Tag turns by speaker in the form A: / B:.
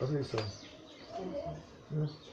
A: Olha isso. Olha isso.